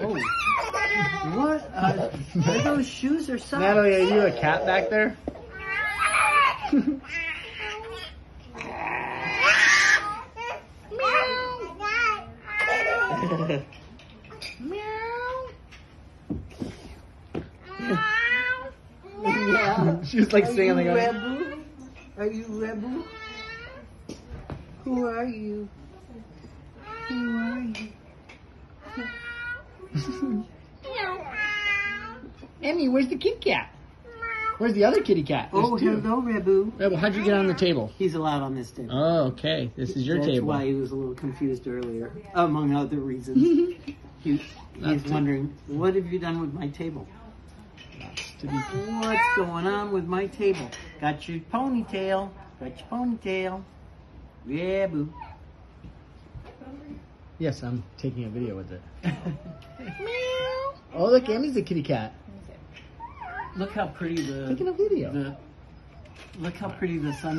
Oh. What? Uh, are those shoes or socks? Natalie, are you a cat back there? Yeah. she was like Are singing you like, Rebel? Are you Rebel? Who are you? Who are you? Emmy, where's the kitty cat? Where's the other kitty cat? Oh, There's Oh, two. hello, Rebel. Rebel, how'd you get on the table? He's allowed on this table. Oh, okay. This is your That's table. why he was a little confused earlier, among other reasons. he, he's wondering, what have you done with my table? What's going on with my table? Got your ponytail. Got your ponytail. Yeah, boo. Yes, I'm taking a video with it. Oh, look, Emmy's the kitty cat. Look how pretty the, Taking a video. the look how pretty the sun